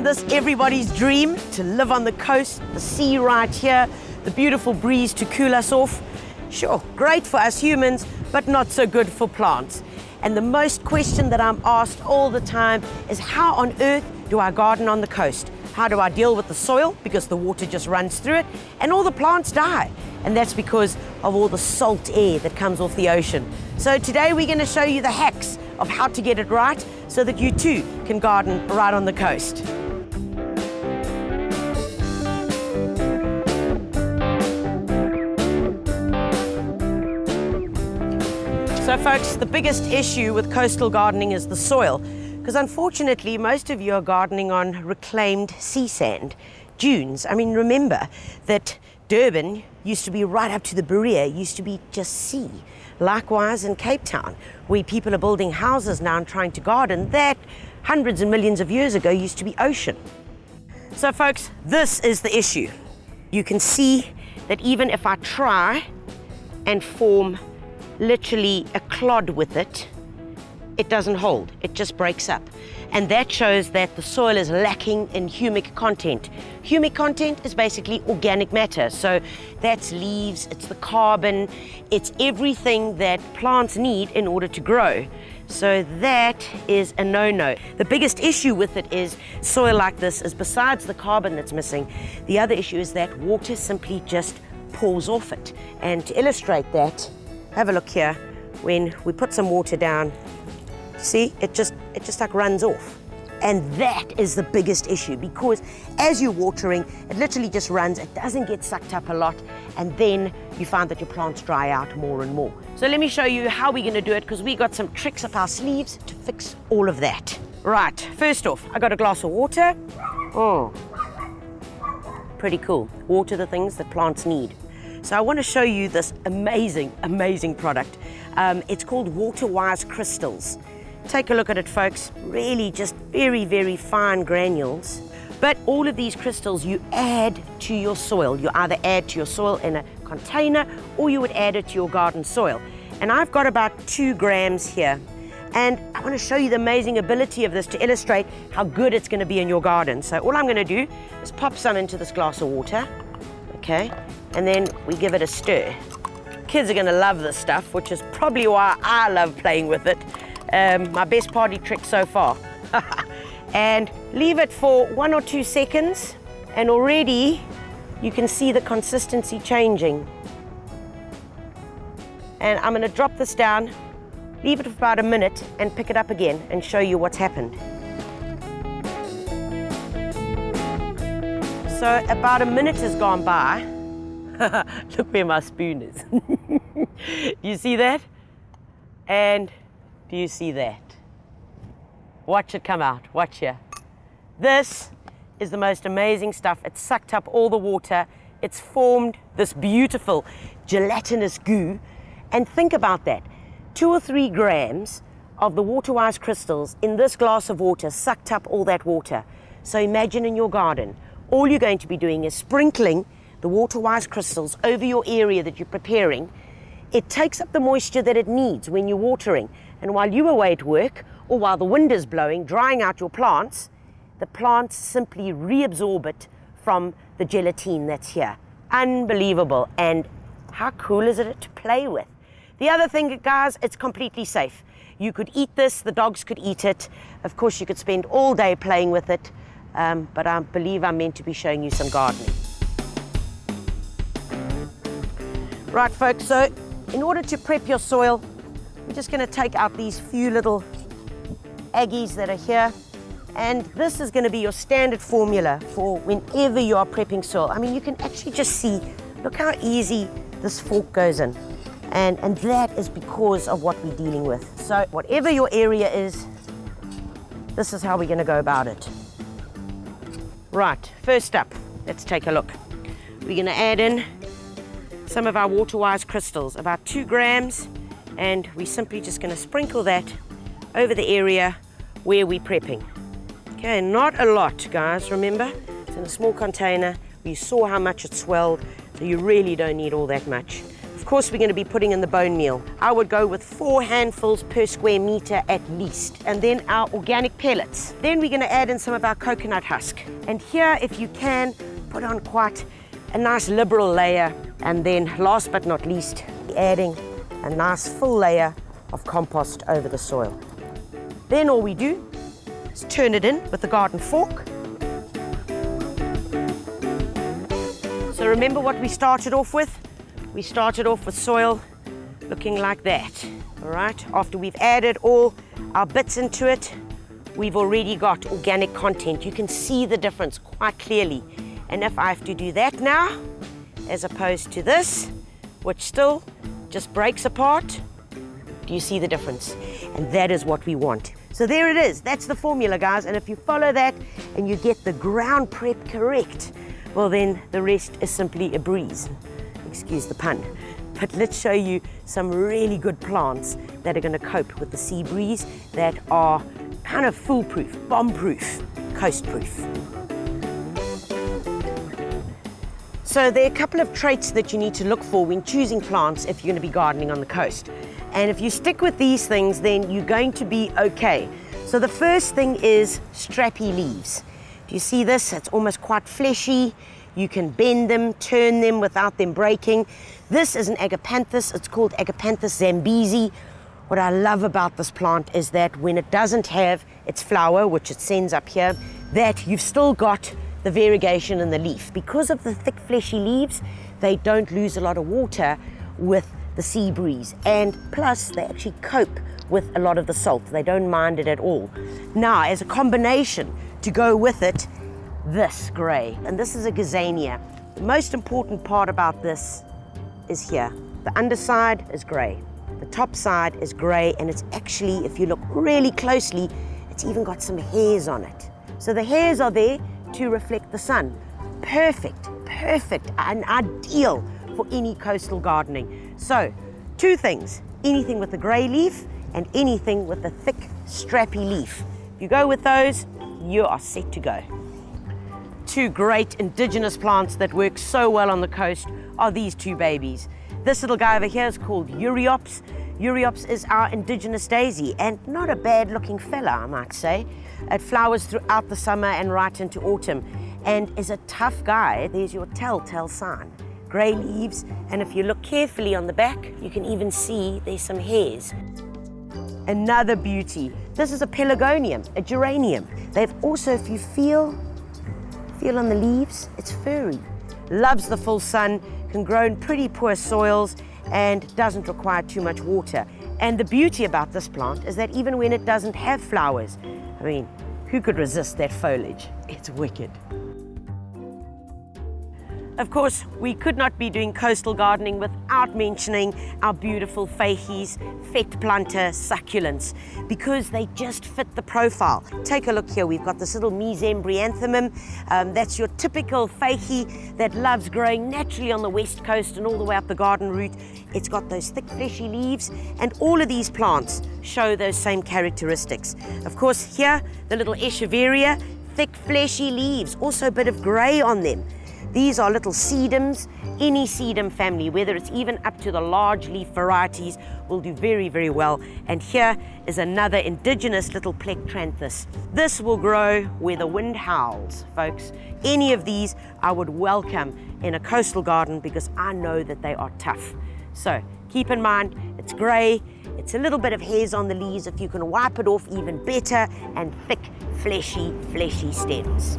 Isn't this everybody's dream to live on the coast, the sea right here, the beautiful breeze to cool us off? Sure, great for us humans, but not so good for plants. And the most question that I'm asked all the time is how on earth do I garden on the coast? How do I deal with the soil? Because the water just runs through it and all the plants die. And that's because of all the salt air that comes off the ocean. So today we're going to show you the hacks of how to get it right so that you too can garden right on the coast. So folks, the biggest issue with coastal gardening is the soil. Because unfortunately, most of you are gardening on reclaimed sea sand, dunes. I mean, remember that Durban used to be right up to the Berea, used to be just sea. Likewise in Cape Town, where people are building houses now and trying to garden, that hundreds and millions of years ago used to be ocean. So folks, this is the issue. You can see that even if I try and form literally a clod with it, it doesn't hold, it just breaks up. And that shows that the soil is lacking in humic content. Humic content is basically organic matter. So that's leaves, it's the carbon, it's everything that plants need in order to grow. So that is a no-no. The biggest issue with it is soil like this is besides the carbon that's missing, the other issue is that water simply just pours off it. And to illustrate that, have a look here. When we put some water down, see, it just, it just like runs off. And that is the biggest issue because as you're watering, it literally just runs, it doesn't get sucked up a lot, and then you find that your plants dry out more and more. So let me show you how we're gonna do it because we got some tricks up our sleeves to fix all of that. Right, first off, I got a glass of water. Oh, pretty cool. Water the things that plants need. So I want to show you this amazing, amazing product. Um, it's called Water-Wise Crystals. Take a look at it, folks. Really just very, very fine granules. But all of these crystals you add to your soil. You either add to your soil in a container or you would add it to your garden soil. And I've got about two grams here. And I want to show you the amazing ability of this to illustrate how good it's going to be in your garden. So all I'm going to do is pop some into this glass of water. Okay, and then we give it a stir. Kids are gonna love this stuff, which is probably why I love playing with it. Um, my best party trick so far. and leave it for one or two seconds, and already you can see the consistency changing. And I'm gonna drop this down, leave it for about a minute, and pick it up again and show you what's happened. So about a minute has gone by. Look where my spoon is. do you see that? And do you see that? Watch it come out, watch here. This is the most amazing stuff. It's sucked up all the water. It's formed this beautiful gelatinous goo. And think about that. Two or three grams of the water-wise crystals in this glass of water sucked up all that water. So imagine in your garden, all you're going to be doing is sprinkling the water-wise crystals over your area that you're preparing. It takes up the moisture that it needs when you're watering. And while you're away at work, or while the wind is blowing, drying out your plants, the plants simply reabsorb it from the gelatine that's here. Unbelievable. And how cool is it to play with? The other thing, guys, it's completely safe. You could eat this, the dogs could eat it. Of course, you could spend all day playing with it um, but I believe I'm meant to be showing you some gardening. Right folks, so in order to prep your soil, I'm just going to take out these few little aggies that are here and this is going to be your standard formula for whenever you are prepping soil. I mean, you can actually just see, look how easy this fork goes in. And, and that is because of what we're dealing with. So whatever your area is, this is how we're going to go about it. Right, first up, let's take a look. We're gonna add in some of our water-wise crystals, about two grams, and we're simply just gonna sprinkle that over the area where we're prepping. Okay, not a lot, guys, remember? It's in a small container. You saw how much it swelled, so you really don't need all that much. Of course, we're going to be putting in the bone meal. I would go with four handfuls per square meter at least. And then our organic pellets. Then we're going to add in some of our coconut husk. And here, if you can, put on quite a nice liberal layer. And then last but not least, adding a nice full layer of compost over the soil. Then all we do is turn it in with the garden fork. So remember what we started off with? We started off with soil looking like that, all right? After we've added all our bits into it, we've already got organic content. You can see the difference quite clearly. And if I have to do that now, as opposed to this, which still just breaks apart, do you see the difference? And that is what we want. So there it is. That's the formula, guys. And if you follow that and you get the ground prep correct, well, then the rest is simply a breeze. Excuse the pun. But let's show you some really good plants that are going to cope with the sea breeze that are kind of foolproof, bomb-proof, coast-proof. So there are a couple of traits that you need to look for when choosing plants if you're going to be gardening on the coast. And if you stick with these things, then you're going to be okay. So the first thing is strappy leaves. Do you see this? It's almost quite fleshy. You can bend them, turn them without them breaking. This is an agapanthus. It's called Agapanthus zambezi. What I love about this plant is that when it doesn't have its flower, which it sends up here, that you've still got the variegation in the leaf. Because of the thick fleshy leaves, they don't lose a lot of water with the sea breeze. And plus, they actually cope with a lot of the salt. They don't mind it at all. Now, as a combination to go with it, this grey. And this is a gazania. The most important part about this is here. The underside is grey. The top side is grey and it's actually, if you look really closely, it's even got some hairs on it. So the hairs are there to reflect the sun. Perfect, perfect, and ideal for any coastal gardening. So, two things, anything with a grey leaf and anything with a thick, strappy leaf. If you go with those, you are set to go. Two great indigenous plants that work so well on the coast are these two babies. This little guy over here is called Euryops. Euryops is our indigenous daisy and not a bad looking fella, I might say. It flowers throughout the summer and right into autumn and is a tough guy. There's your telltale sign. Grey leaves, and if you look carefully on the back, you can even see there's some hairs. Another beauty. This is a pelargonium, a geranium. They've also, if you feel, feel on the leaves, it's furry. Loves the full sun, can grow in pretty poor soils, and doesn't require too much water. And the beauty about this plant is that even when it doesn't have flowers, I mean, who could resist that foliage? It's wicked. Of course, we could not be doing coastal gardening without mentioning our beautiful Vygies, Vetplante succulents, because they just fit the profile. Take a look here, we've got this little Mesembryanthemum. Um, that's your typical Vygie that loves growing naturally on the west coast and all the way up the garden route. It's got those thick fleshy leaves, and all of these plants show those same characteristics. Of course, here, the little Echeveria, thick fleshy leaves, also a bit of grey on them. These are little sedums. Any sedum family, whether it's even up to the large leaf varieties, will do very, very well. And here is another indigenous little plectranthus. This will grow where the wind howls, folks. Any of these I would welcome in a coastal garden because I know that they are tough. So keep in mind, it's grey, it's a little bit of hairs on the leaves. If you can wipe it off, even better, and thick, fleshy, fleshy stems.